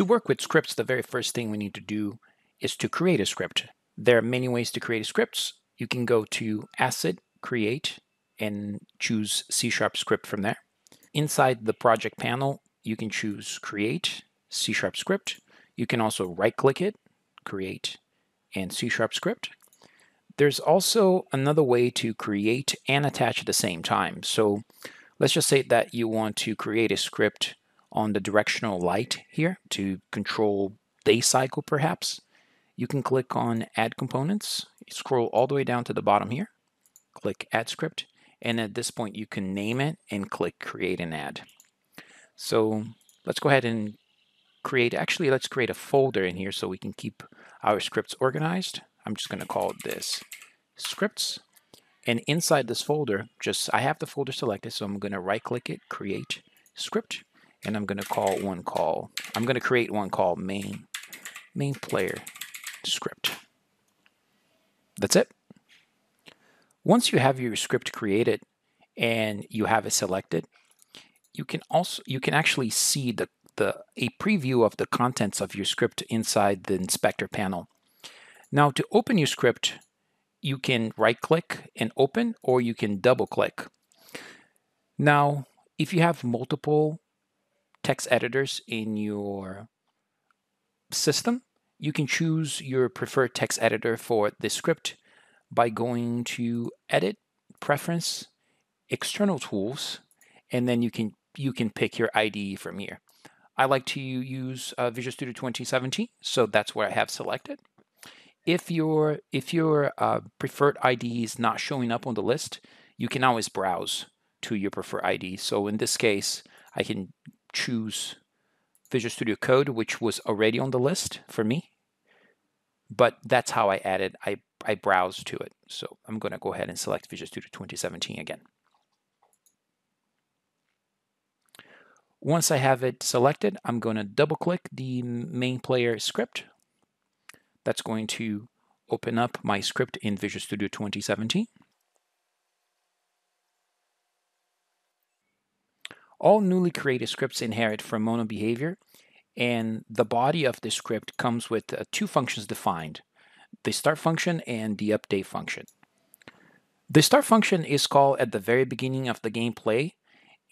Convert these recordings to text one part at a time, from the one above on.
To work with scripts, the very first thing we need to do is to create a script. There are many ways to create scripts. You can go to Asset, Create, and choose C Sharp script from there. Inside the project panel, you can choose Create, C Sharp script. You can also right click it, Create, and C Sharp script. There's also another way to create and attach at the same time. So let's just say that you want to create a script on the directional light here to control day cycle perhaps. You can click on Add Components, scroll all the way down to the bottom here, click Add Script, and at this point you can name it and click Create and Add. So let's go ahead and create, actually let's create a folder in here so we can keep our scripts organized. I'm just going to call this scripts. And inside this folder, just I have the folder selected, so I'm going to right click it, create script, and I'm going to call one call. I'm going to create one call main main player script. That's it. Once you have your script created and you have it selected, you can also you can actually see the the a preview of the contents of your script inside the inspector panel. Now to open your script, you can right click and open or you can double click. Now, if you have multiple text editors in your system, you can choose your preferred text editor for the script by going to Edit, Preference, External Tools, and then you can you can pick your IDE from here. I like to use uh, Visual Studio 2017, so that's what I have selected. If your if your uh, preferred IDE is not showing up on the list, you can always browse to your preferred IDE. So in this case, I can choose Visual Studio Code, which was already on the list for me. But that's how I added, I, I browsed to it. So I'm going to go ahead and select Visual Studio 2017 again. Once I have it selected, I'm going to double click the main player script. That's going to open up my script in Visual Studio 2017. All newly created scripts inherit from MonoBehaviour, and the body of the script comes with uh, two functions defined, the start function and the update function. The start function is called at the very beginning of the gameplay,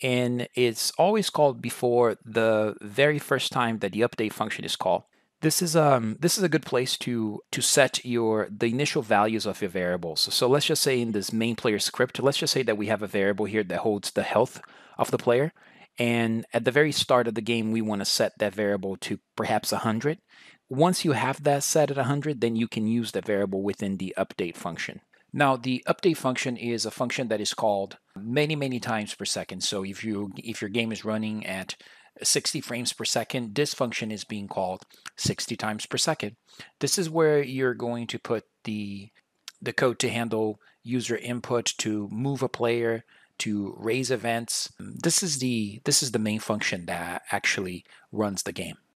and it's always called before the very first time that the update function is called. This is um this is a good place to to set your the initial values of your variables. So, so let's just say in this main player script, let's just say that we have a variable here that holds the health of the player. And at the very start of the game, we want to set that variable to perhaps 100. Once you have that set at 100, then you can use the variable within the update function. Now, the update function is a function that is called many, many times per second. So if you if your game is running at 60 frames per second, this function is being called 60 times per second. This is where you're going to put the the code to handle user input to move a player, to raise events. This is the this is the main function that actually runs the game.